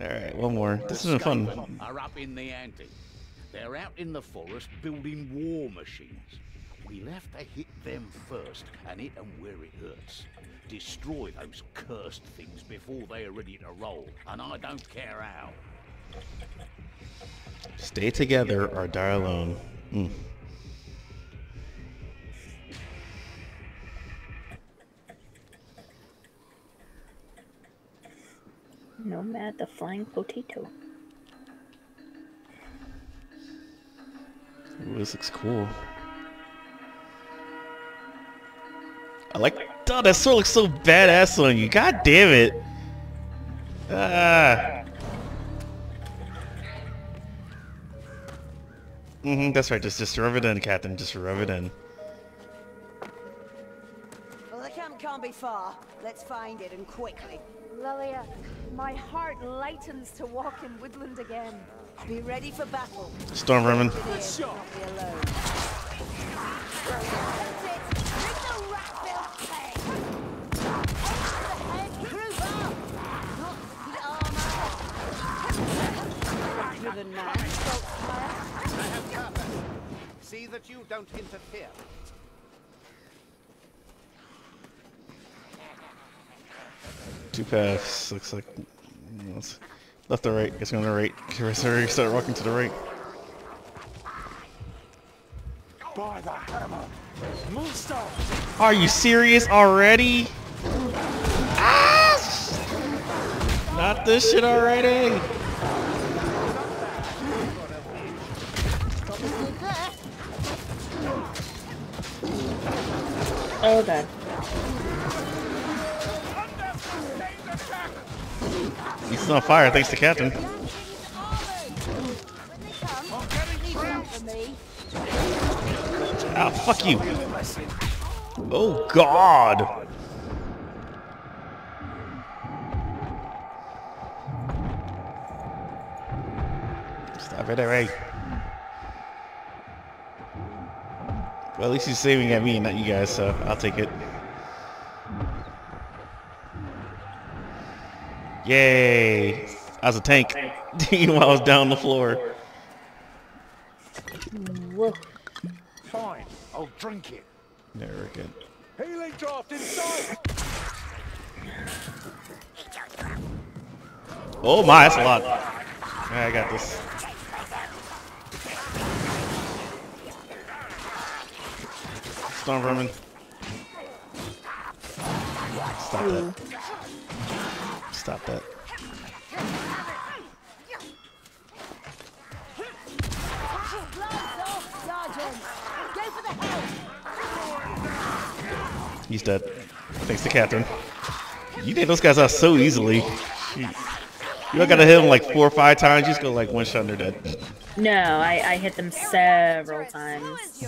Alright, one more. This isn't fun. Are up in the ante. They're out in the forest building war machines. We'll have to hit them first and hit them where it hurts. Destroy those cursed things before they are ready to roll, and I don't care how. Stay together or die alone. Mm. Nomad the Flying Potato. Ooh, this looks cool. I like. Oh, that sword looks so badass on you. God damn it. Ah. Mm-hmm, that's right. Just, just rub it in, Captain. Just rub it in. Well, the camp can't be far. Let's find it and quickly. Lilia, my heart lightens to walk in woodland again. Be ready for battle. Storm Vermin. Good shot. Not be alone. That's it. Bring the rat-filled tank. The head prove up. Not the armor. You're the man. See that you don't interfere. Two paths. Looks like left or right. It's going to the right. Sorry, start walking to the right. By the hammer. Monster. Are you serious already? Ah! Not this shit already. Oh god. He's still on fire thanks to Captain. Ah, fuck you. Oh god. Stop it, alright. Well, at least he's saving at me, and not you guys, so I'll take it. Yay! I was a tank. While I was down the floor. Whoa. Fine. I'll drink it. Very good. Healing draft inside. Oh my, that's a lot. Yeah, I got this. Storm vermin. Stop that. Stop that. He's dead. Thanks to Catherine. You take those guys out so easily. Jeez. You don't gotta hit them like four or five times, you just go like one shot and they're dead. No, I, I hit them several times.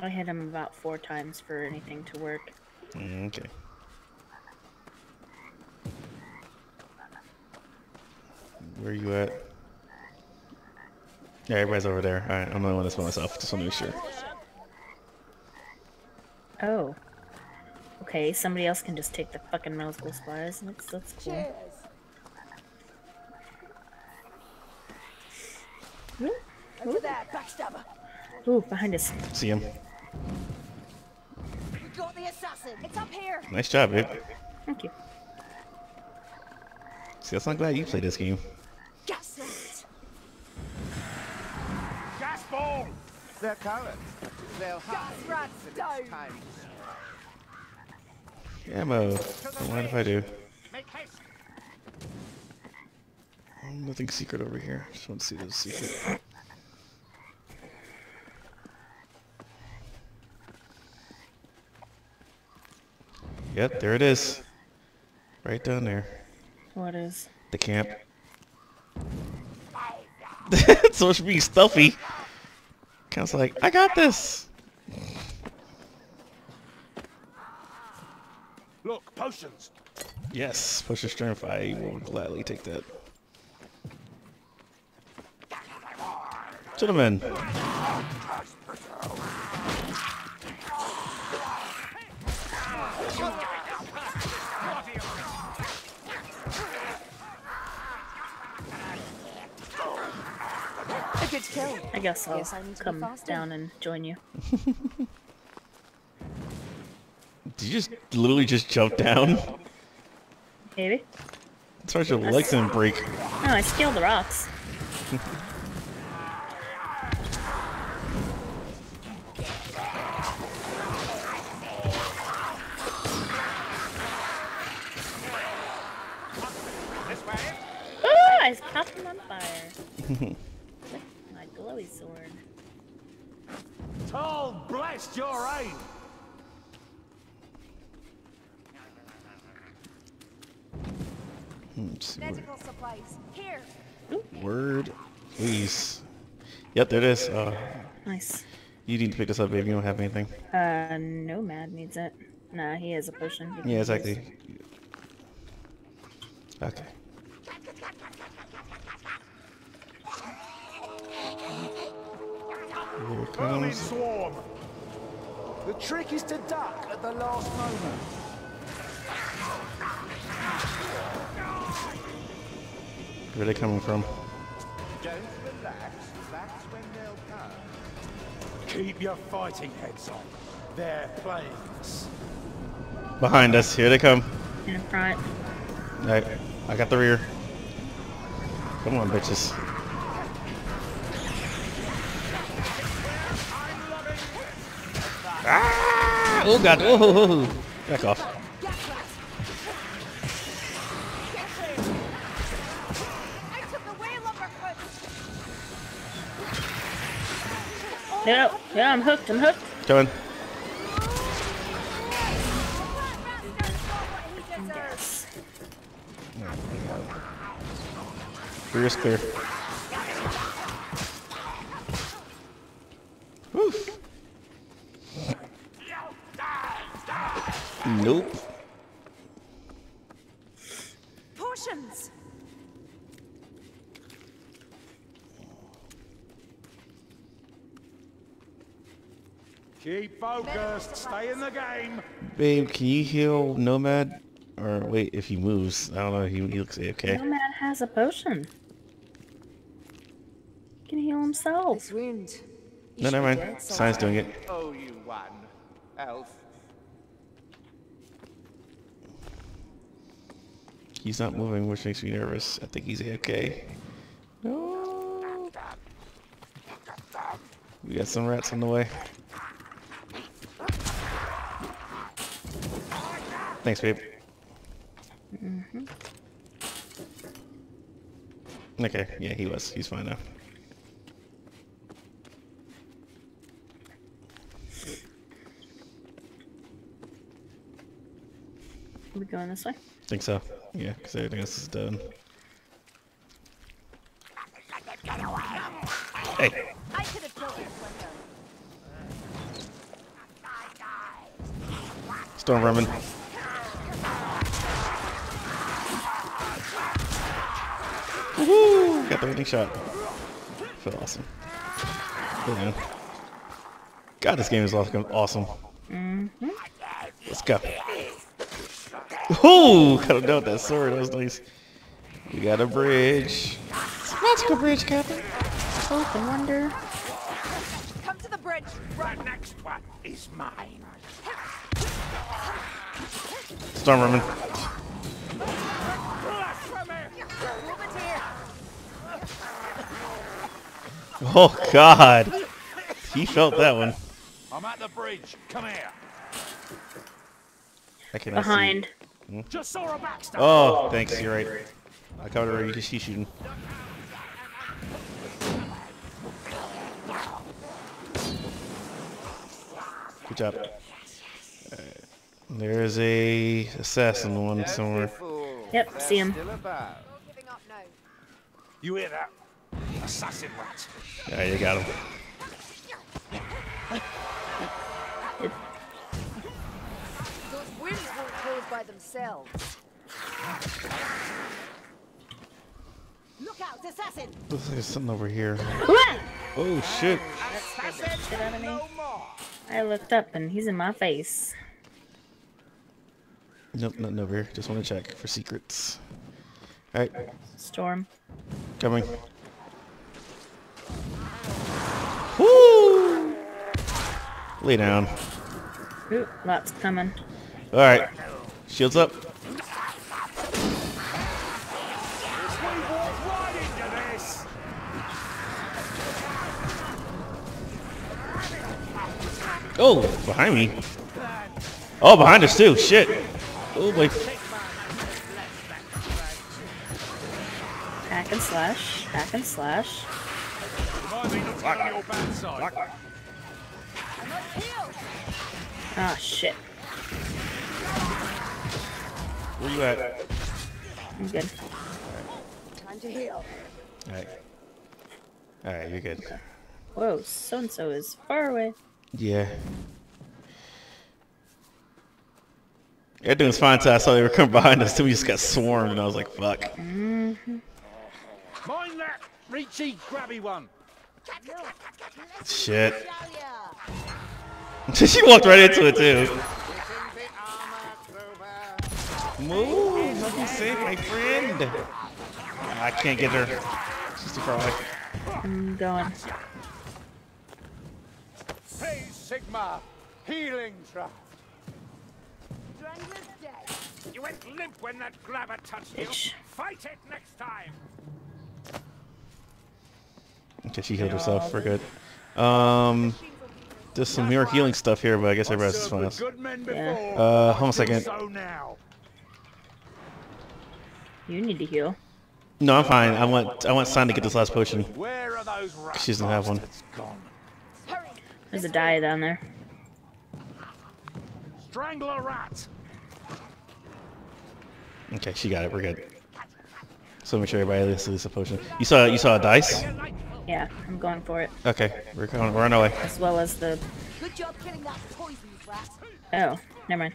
I hit them about four times for anything to work. Mm, Okay. Where are you at? Yeah, everybody's over there. Alright, I'm the only one that's by myself. Just want to make sure. Oh. Okay, somebody else can just take the fucking metal school supplies. That's, that's cool. Over there, backstabber. Ooh, behind us. See him. We got the assassin. It's up here! Nice job, babe. Thank you. See, that's not glad you played this game. Gaslight. Gas ball. They're cowards. They'll hide. Gas rats till it's down! time. Ammo. Don't mind if I do. Make haste. Nothing secret over here. Just want to see the secret. Yep, there it is. Right down there. What is? The camp. so it's being stealthy. Camp's like, I got this. Look, potions. Yes, push your strength. I will gladly take that. Gentlemen. Good kill. I guess I'll Guess I need to come down and join you. Did you just literally just jump down? Maybe. As far as your legs didn't break. No, I scaled the rocks. This way. Ah, I caught him on fire. With my glowy sword. Taal, blessed your aim. Hmm, let's see where- Medical supplies. Here. Word, please. Yep, there it is. Uh, Nice. you need to pick this up, baby. You don't have anything. Uh, Nomad needs it. Nah, he has a potion. He can Yeah, use. exactly. Okay. Here it comes. swarm. The trick is to duck at the last moment. Where are they coming from? Don't relax. That's when they'll come. Keep your fighting heads on. They're playing us. Behind us. Here they come. In front. Alright, I got the rear. Come on, bitches. Ah! Oh god! Oh, oh, oh, oh. Back off. Yeah, I'm hooked. I'm hooked. Coming. Yes. Rear is clear. Whew. Nope. Potions. Keep focused. Stay in the game. Babe, can you heal Nomad? Or wait, if he moves. I don't know. He, he looks okay. Nomad has a potion. He can heal himself. This wound. No, never mind. Science doing it. Oh, you one. Elf. He's not moving, which makes me nervous. I think he's okay. No. We got some rats on the way. Thanks, babe. Mm-hmm. Okay, yeah, he was. He's fine now. Are we going this way? Think so. Yeah, because everything else is done. Hey, I could have killed this window. Storm Vermin. Woohoo! Got the winning shot. Feel awesome. Good man. God, this game is awesome. awesome. Mm-hmm. Let's go. Ooh, got him down with that sword. That was nice. We got a bridge. It's a magical bridge, Captain. Hope and wonder. Come to the bridge. That next one is mine. Storm Vermin. Oh, God. He felt that one. I'm at the bridge. Come here. I cannot see. Behind. Hmm? Just saw a backstab. Oh, thanks. You're right. I covered her. You can see shooting. Good job. Alright. There's a assassin one somewhere. Yep, They're see 'em. Still about. No giving up now. You hear that? Assassin rat. Yeah, you got him. Those wounds won't close by themselves. Look out, assassin! Looks like there's something over here. Oh shit! Shit out of me. I looked up and he's in my face. Nope, nothing over here. Just want to check for secrets. Alright, Storm. coming. Woo! Lay down. Ooh, lots coming. All right, shields up. Oh, behind me. Oh, behind us too. Shit. Oh boy. Back and slash. Back and slash. Ah, shit. Where you at? I'm good. Time to heal. All right. All right, you're good. Whoa, so and so is far away. Yeah. Everything was fine until I saw they were coming behind us. Then we just got swarmed, and I was like, "Fuck." Mind that reachy, grabby one. Shit. She walked right into it too. Move, help me save my friend. I can't get her. She's too far away. I'm going. Hey, Sigma! Healing draft. Strangler's dead. You went limp when that grabber touched you. Fight it next time. Okay, she healed herself. We're good. Um, there's some more healing stuff here, but I guess everybody's Served fine. with good Yeah. Uh, hold on a second. So now. You need to heal. No, I'm fine. I want I want Sign to get this last potion. Where are those rats? She doesn't have one. gone? There's a die down there. Strangler rat. Okay, she got it. We're good. So make sure everybody listens to the potion. You saw you saw a dice? Yeah, I'm going for it. Okay, we're going. We're on our way. As well as the. Good job killing that poison rat. Oh, never mind.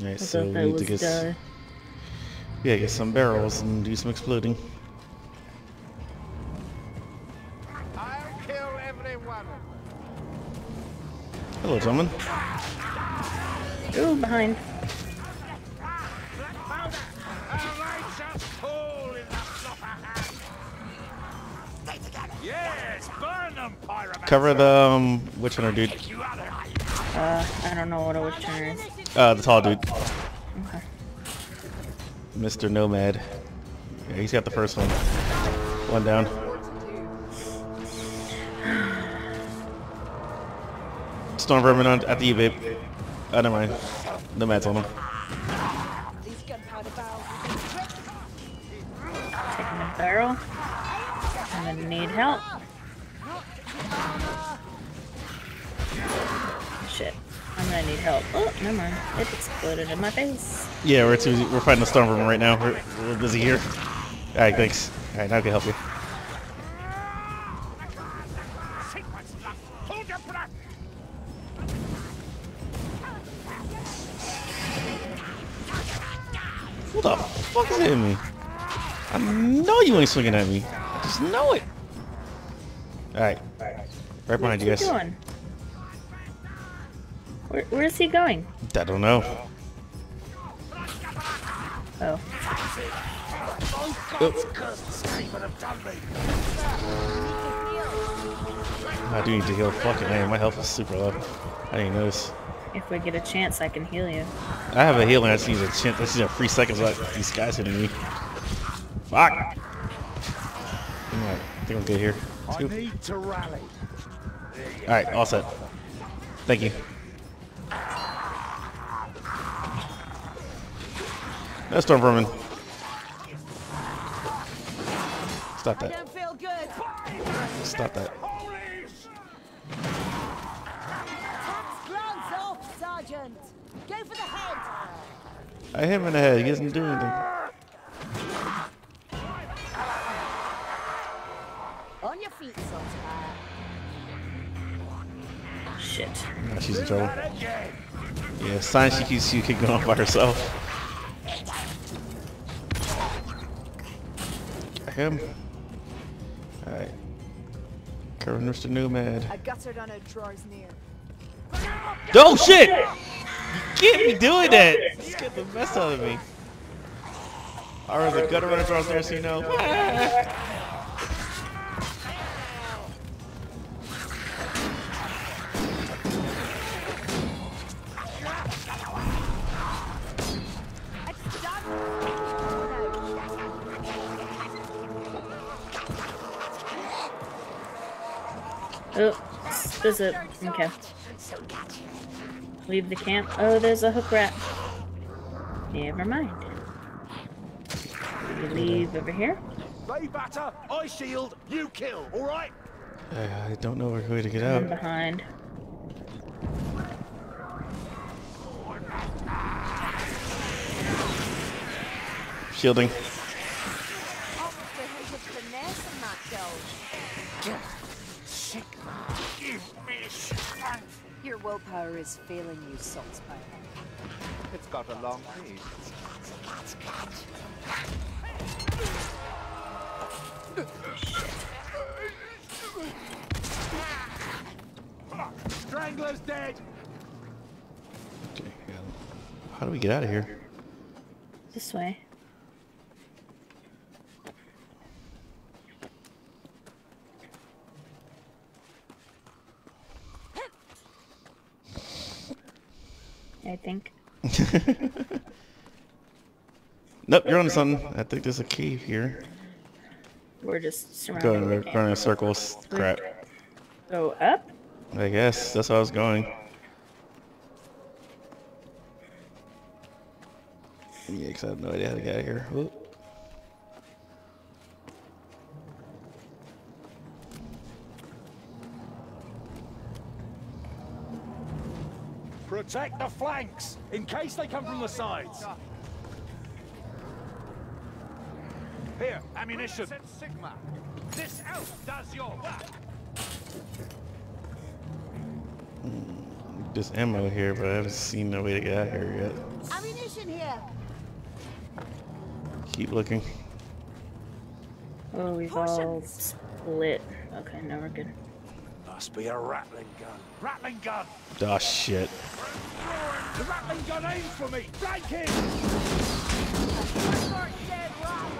All right, so we need to get die. yeah get some barrels and do some exploding. I'll kill every one of them. Hello, gentlemen. Ooh, behind. Cover the um, which one, dude? Uh, I don't know what a witch turner is. Uh, the tall dude, Okay. Mr. Nomad. Yeah, he's got the first one. One down. Storm vermin on at the E babe. Oh, never mind. Nomad's on him. These gunpowder barrels will be quick. Taking the barrel. I'm gonna need help. Shit. I'm gonna need help. Oh, never mind. It exploded in my face. Yeah, we're too, we're fighting the storm room right now. We're, we're a little busy here. All right, thanks. All right, now I can help you. Hold your breath. Who the fuck is hitting me? I know you ain't swinging at me. I just know it. All right, right behind you guys. doing? Where, where's he going? I don't know. Oh. I do need to heal. Fucking man, my health is super low. I didn't even notice. If we get a chance, I can heal you. I have a healing. I just need a chance. I just need a free seconds without these guys hitting me. Fuck. Alright, I think I'm good here. Let's I go. need to rally. Alright, all set. Thank you. No storm vermin. Stop that. don't feel good. Stop that. Tax gloves off, Sergeant. Go for the head. I hit him in the head. He doesn't do anything. On your feet, Saltzpyre. Shit. Now she's in trouble. Yeah, sign she keeps you keep going off by herself. Him. Alright. Cover Mr. Nomad. A on runner drawers near. Oh shit! You can't be doing that! You scared the mess out of me. Or the gutter runner draws there so you know. there's a okay. Leave the camp. Oh, there's a hook rat. Never mind. You leave over here. They batter, I shield, you kill, alright? I don't know where way to get One out. behind. Shielding. Is failing you, Saltzpyre. It's got a long lead. Strangler's dead! Okay. How do we get out of here? This way. I think. Nope, you're on something. I think there's a cave here. We're just surrounded. Going by we're running in circles. Crap. Go up? I guess that's how I was going. Yeah, 'cause I have no idea how to get out of here. Oop. Protect the flanks, in case they come from the sides. Here, ammunition. Sigma. This elf does your work. There's ammo here, but I haven't seen no way to get out here yet. Ammunition here. Keep looking. Oh, we've all split. Okay, now we're good. Must be a ratling gun. Ratling gun! Oh shit. The ratling gun aims for me! Him!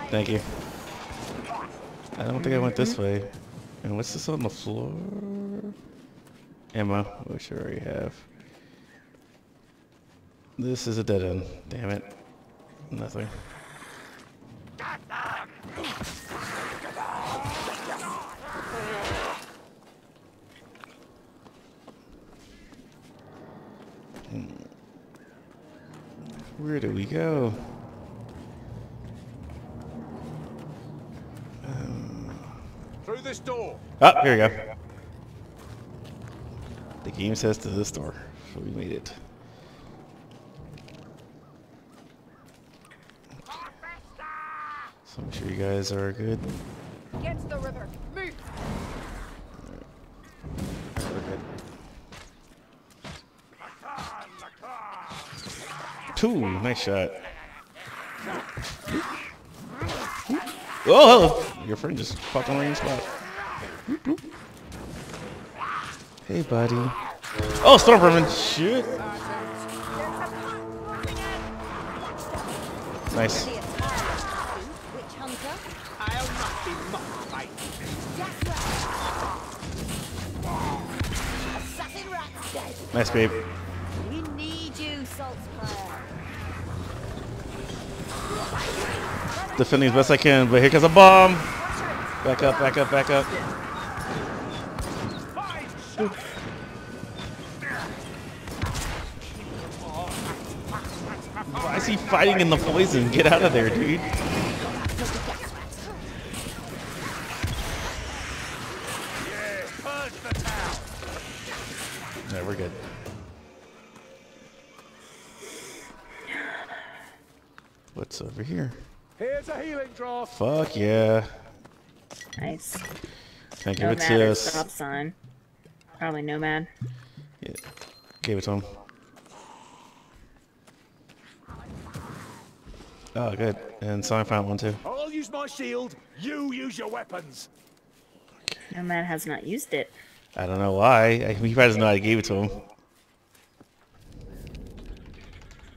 Thank you. I don't think I went this way. And what's this on the floor? Ammo, which I already have. This is a dead end. Damn it. Nothing. Where do we go? Through this door. Oh, here we go. The game says to this door, so we made it. So I'm sure you guys are good. Get to the river. Move. We're good. Two, nice shot. Oh, your friend just popped on your spot. Hey, buddy. Oh, Stormvermin. Shoot. Nice. Witch hunter. Defending as best I can, but here comes a bomb. Back up, back up, back up. Why is he fighting in the poison? Get out of there, dude. Yeah, we're good. What's over here? Here's a healing draft. Fuck yeah. Nice. Can I give it to us? stop sign. Probably nomad. Yeah. Gave it to him. Oh, good. And so I found one too. I'll use my shield. You use your weapons. Nomad has not used it. I don't know why. I, he probably doesn't know I gave it to him.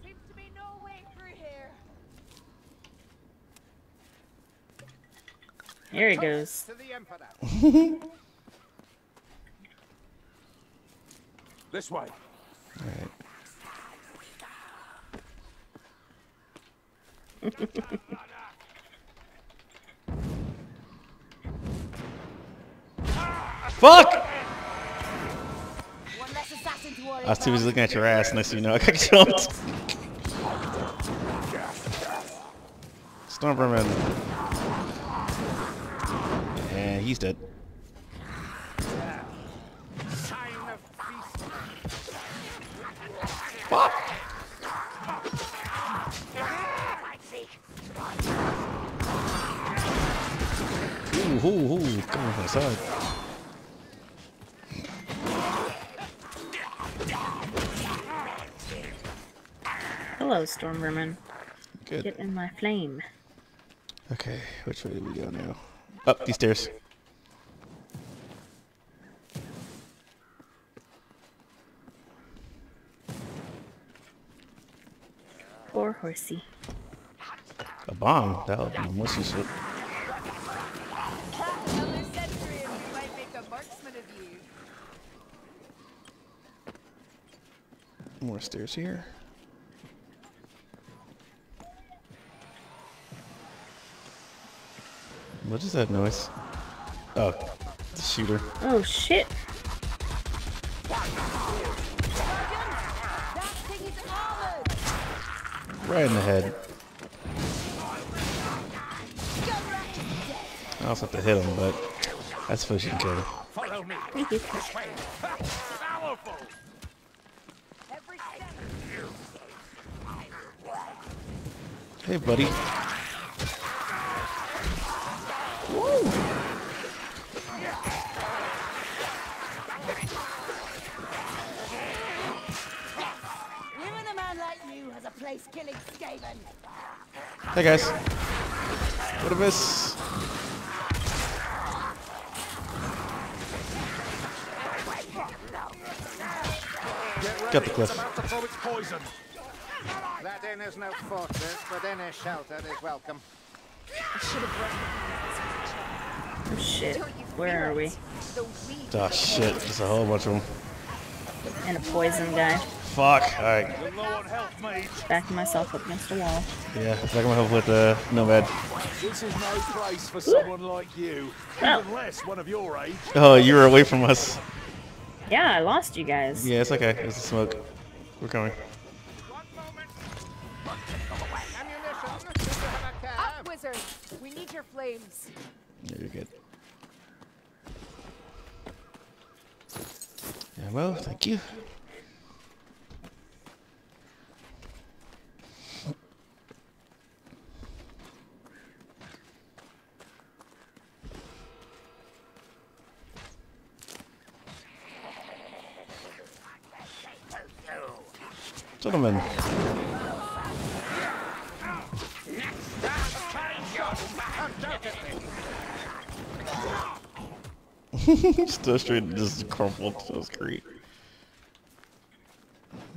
Seems to be no way through here. Here he goes. To the Emperor. This way. Alright. Fuck! I was too busy looking at your ass. Next thing you know, I got jumped. Stormvermin. He's dead. Fuck! Ooh, ooh, ooh, coming from the side. Hello, Stormvermin. Good. Get in my flame. Okay, which way do we go now? Up these stairs. A bomb? That would be mushy shit. Another century and we might make a marksman of. More stairs here. What is that noise? Oh, the shooter. Oh shit! Right in the head. Gun rat is. I also have to hit him, but I suppose you can kill him. Follow me. Thank you. Powerful. Every. Hey, buddy. Even place killing Skaven. Hey, guys. What a miss. Get ready. Got the cliff. About to throw its poison. That inn is no fortress, but any shelter is welcome. Oh shit. Where are we? it? Oh, shit. There's a whole bunch of them. And a poison guy. Fuck. Alright. You're low on health, mate. Backing myself up against the wall. Yeah, back my help with uh, the Nomad. This is no place for someone like you. Oh. Even less one of your age. Oh, you were away from us. Yeah, I lost you guys. Yeah, it's okay. It's a smoke. We're coming. One moment. Ammunition. Did you have a care? Up, wizard. We need your flames. Yeah, you're good. Yeah, well, thank you. Gentlemen. Still straight, just crumpled. That was great.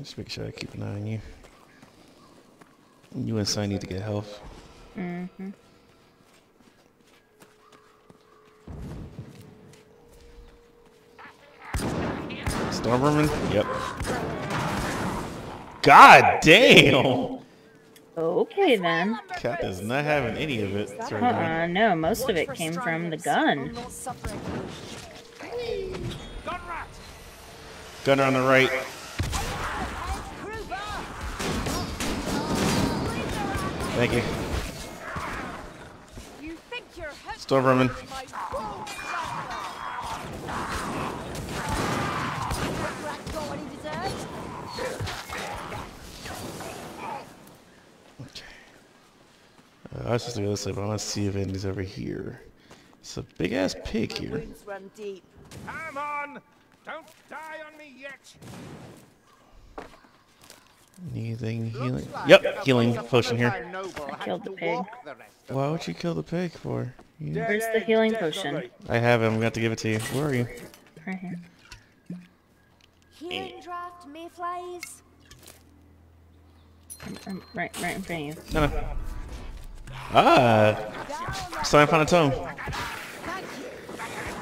Just make sure I keep an eye on you. You and Sai need to get health. Mm-hmm. Stormvermin? Yep. God damn! Okay then. Cat is not having any of it. Uh-uh, no, most of it came from the gun. Gun. Gunner on the right. Thank you. You think I was supposed to go this way, but I want to see if anything's over here. It's a big ass pig here. Wounds run deep. Come on! Don't die on me yet! Anything healing? Like Yep, healing potion here. upon a time noble had killed the pig. walk the rest of Why would you kill the pig for? You- Where's the healing potion? I have it. I'm going to give it to you. Where are you? Right here. Healing draft, mayflies. I'm, I'm right, right in front of you. No, no. Ah! Sign found a tome.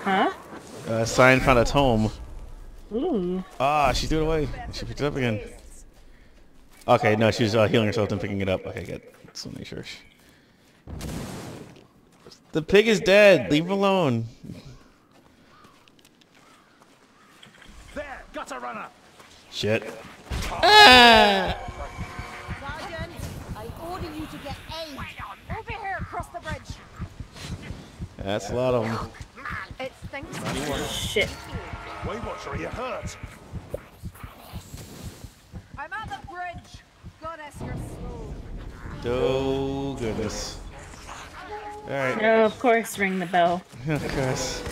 Huh? Uh, sign found a tome. Ooh. Ah, she threw it away. She picked it up again. Okay, no, she was uh, healing herself and picking it up. Okay, good. So make sure. she- The pig is dead. Leave him alone. There, got a runner. Shit. Ah! Sergeant, I order you to get aid. Over here, across the bridge. That's a lot of them. It stinks. Shit. Waywatcher, are you hurt? I'm at the bridge. Goddess, you're slow. Oh, goodness. Alright. Oh, of course, ring the bell. Of course.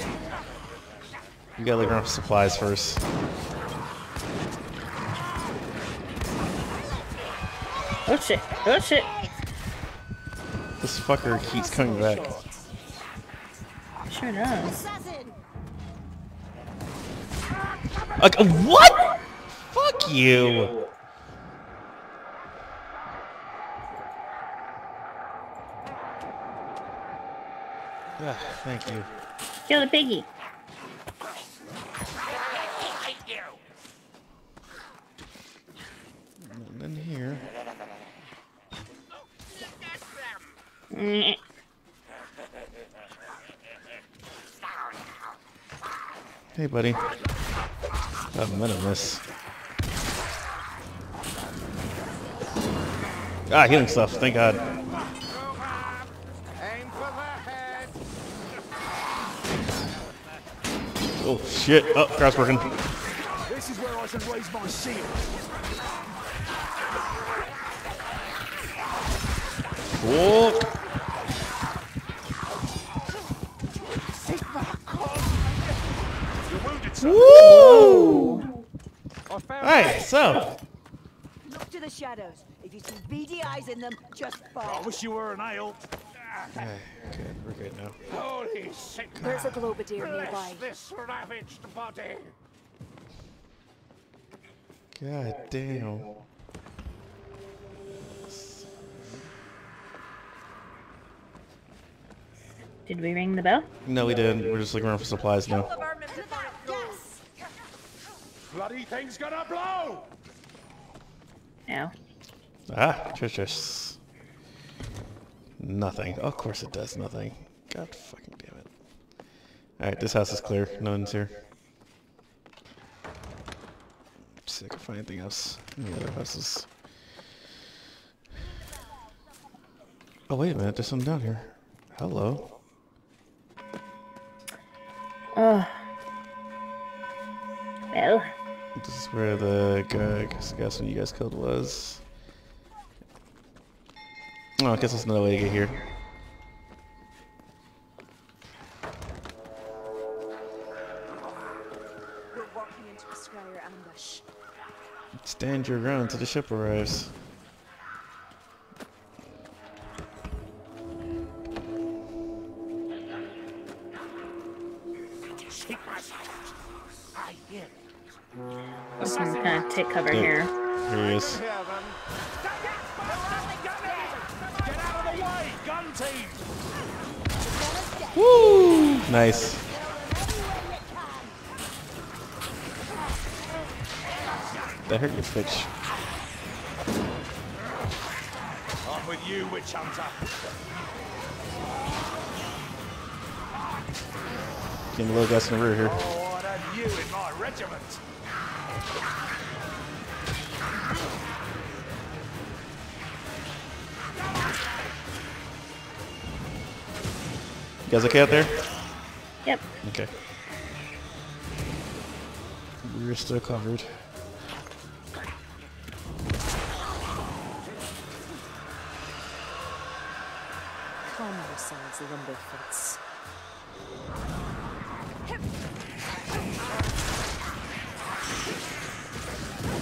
You gotta look around for supplies first. Oh shit. Oh shit. This fucker keeps coming back. Sure does. Like, what? Fuck you. Ah, thank you. Kill the piggy. Nothing in here. Hey, buddy. Have a minute, miss. Ah, healing stuff. Thank God. Oh shit! Oh, crowd's working. This is where I can raise my shield. Whoa! So Look to the shadows. If you see beady eyes in them, just fall. I wish you were an ale. Okay, good. We're good now. Holy shit! There's a Globadier nearby. this ravaged body. God damn. Did we ring the bell? No, we didn't. We're just looking around for supplies now. To that gas! Bloody thing's gonna blow! No. Ah, Trish. Nothing. of course it does nothing. God fucking damn it. Alright, this house is clear. No one's here. See if I can find anything else. Any other houses? Oh, wait a minute. There's something down here. Hello. Oh. Well, This is where the guy, I guess, when you guys killed was. Oh, I guess that's another way to get here. We're walking into a Scryer ambush. Stand your ground till the ship arrives. Nice. That hurt your pitch. I'm with you, witch hunter. Getting a little guys in the rear here. Oh, I'd have you in my regiment. You guys okay out there? We're still covered. Calm yourselves, lumberfoots.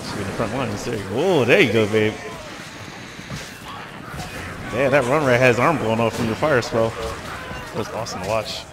So in the front lines. There you go. Oh, there you go, babe. Yeah, that run rat has arm blown off from your fire spell. That was awesome to watch. Watch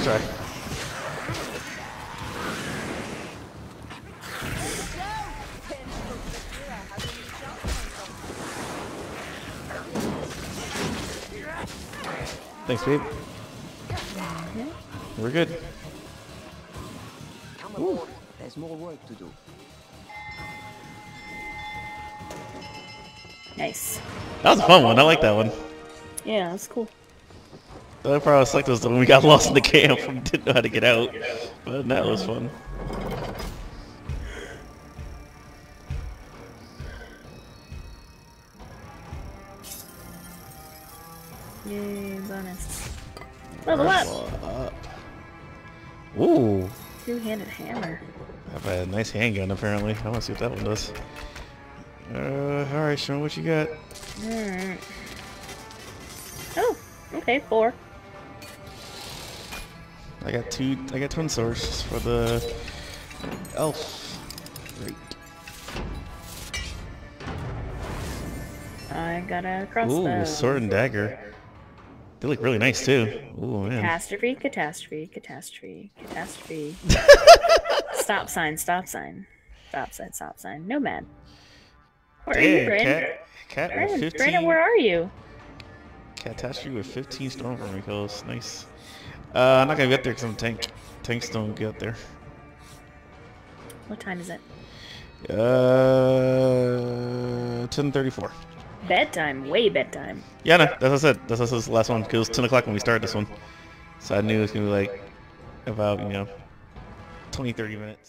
Whoop. Nice try. Thanks, babe. We're good. Come aboard. There's more work to do. Nice. That was a fun one. I like that one. Yeah, that's cool. The other part I was when we got lost in the camp and didn't know how to get out. But that was fun. Yay, bonus. Level up! up. Ooh. Two-handed hammer. I have a nice handgun apparently. I want to see what that one does. Uh, alright, Sean, what you got? Alright. Oh, okay, four. I got two. I got twin swords for the elf. Great. I got a crossbow. Ooh, sword and dagger. They look really nice too. Ooh man. Catastrophe, catastrophe, catastrophe, catastrophe. stop sign, stop sign. Stop sign, stop sign. Nomad. Where are you, Dang, Brandon? cat, cat with Brandon, 15. Brandon, where are you? Catastrophe with 15 stormfront recalls. Nice. Uh, I'm not gonna get there because I'm tank. Tanks don't get there. What time is it? Uh, 10:34. Bedtime, way bedtime. Yeah, no, that's what I said. That's what I said, the last one. 'cause it was 10 o'clock when we started this one, so I knew it was gonna be like about you know 20, 30 minutes.